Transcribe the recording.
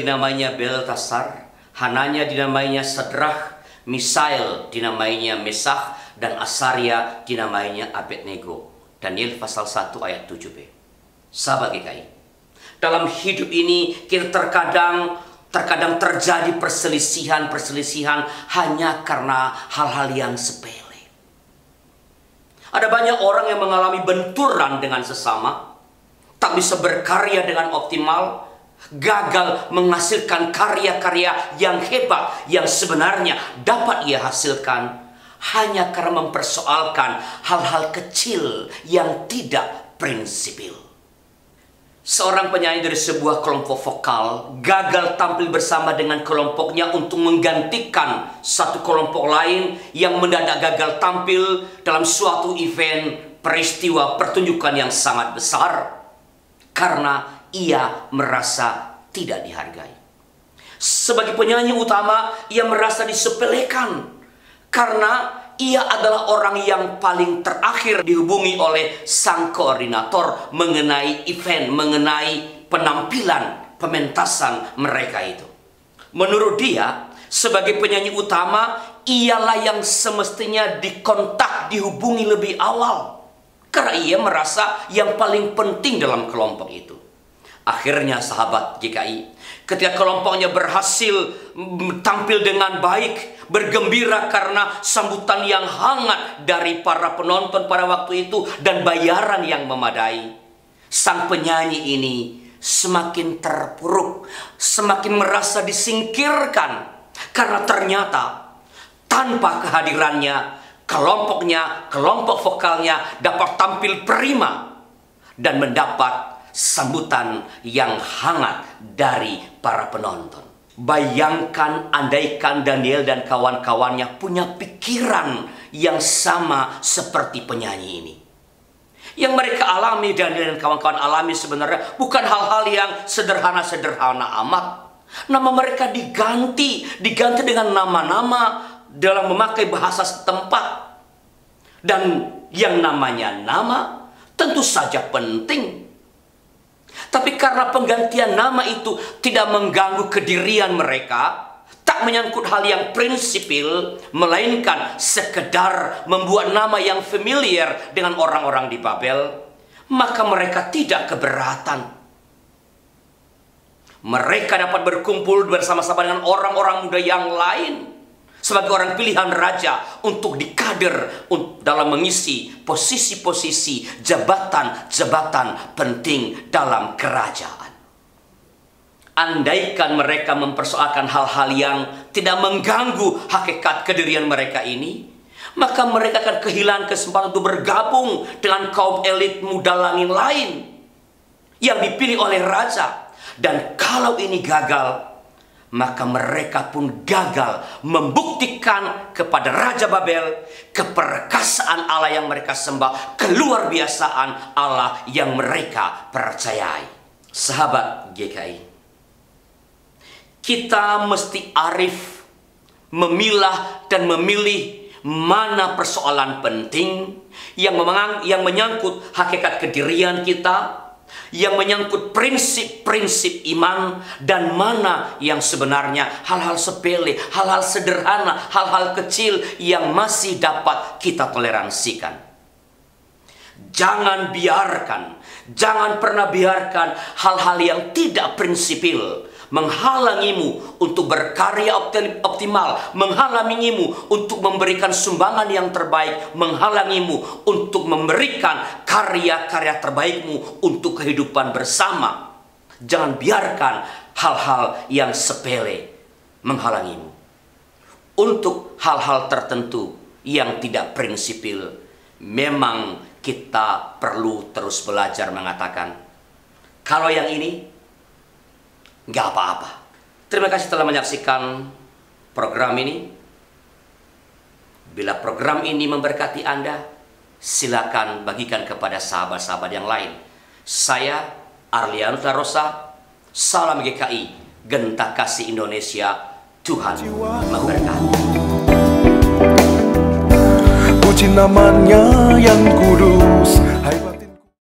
Dinamainya Beltasar, Hananya dinamainya Sadrah, Misael dinamainya Mesah, dan Asaria dinamainya Abednego. Daniel pasal 1 ayat 7b. Sahabat GKI, dalam hidup ini kita terkadang terkadang terjadi perselisihan-perselisihan hanya karena hal-hal yang sepele. Ada banyak orang yang mengalami benturan dengan sesama, tak bisa berkarya dengan optimal, gagal menghasilkan karya-karya yang hebat yang sebenarnya dapat ia hasilkan hanya karena mempersoalkan hal-hal kecil yang tidak prinsipil. Seorang penyanyi dari sebuah kelompok vokal gagal tampil bersama dengan kelompoknya untuk menggantikan satu kelompok lain yang mendadak gagal tampil dalam suatu event peristiwa pertunjukan yang sangat besar karena ia merasa tidak dihargai. Sebagai penyanyi utama, ia merasa disepelekan karena ia adalah orang yang paling terakhir dihubungi oleh sang koordinator mengenai event, mengenai penampilan, pementasan mereka itu. Menurut dia, sebagai penyanyi utama, ialah yang semestinya dikontak, dihubungi lebih awal. Karena ia merasa yang paling penting dalam kelompok itu. Akhirnya sahabat GKI, ketika kelompoknya berhasil tampil dengan baik, bergembira karena sambutan yang hangat dari para penonton pada waktu itu dan bayaran yang memadai. Sang penyanyi ini semakin terpuruk, semakin merasa disingkirkan karena ternyata tanpa kehadirannya kelompoknya, kelompok vokalnya dapat tampil prima dan mendapat sambutan yang hangat dari para penonton. Bayangkan andaikan Daniel dan kawan-kawannya punya pikiran yang sama seperti penyanyi ini. Yang mereka alami Daniel dan kawan-kawan alami sebenarnya bukan hal-hal yang sederhana-sederhana amat. Nama mereka diganti, diganti dengan nama-nama dalam memakai bahasa setempat. Dan yang namanya nama tentu saja penting tapi karena penggantian nama itu tidak mengganggu kedirian mereka, tak menyangkut hal yang prinsipil, melainkan sekedar membuat nama yang familiar dengan orang-orang di Babel, maka mereka tidak keberatan. Mereka dapat berkumpul bersama-sama dengan orang-orang muda yang lain sebagai orang pilihan raja untuk dikader dalam mengisi posisi-posisi jabatan-jabatan penting dalam kerajaan. Andaikan mereka mempersoalkan hal-hal yang tidak mengganggu hakikat kedirian mereka ini, maka mereka akan kehilangan kesempatan untuk bergabung dengan kaum elit muda langit lain yang dipilih oleh raja. Dan kalau ini gagal, maka mereka pun gagal membuktikan kepada Raja Babel keperkasaan Allah yang mereka sembah, keluar biasaan Allah yang mereka percayai. Sahabat GKI, kita mesti arif memilah dan memilih mana persoalan penting yang yang menyangkut hakikat kedirian kita, yang menyangkut prinsip-prinsip iman dan mana yang sebenarnya hal-hal sepele, hal-hal sederhana, hal-hal kecil yang masih dapat kita toleransikan. Jangan biarkan, jangan pernah biarkan hal-hal yang tidak prinsipil menghalangimu untuk berkarya optimal, menghalangimu untuk memberikan sumbangan yang terbaik, menghalangimu untuk memberikan karya-karya terbaikmu untuk kehidupan bersama. Jangan biarkan hal-hal yang sepele menghalangimu. Untuk hal-hal tertentu yang tidak prinsipil, memang kita perlu terus belajar mengatakan, kalau yang ini nggak apa-apa. Terima kasih telah menyaksikan program ini. Bila program ini memberkati Anda, silakan bagikan kepada sahabat-sahabat yang lain. Saya Arliano Tarosa, salam GKI, Genta Kasih Indonesia, Tuhan memberkati. Puji namanya yang kudus,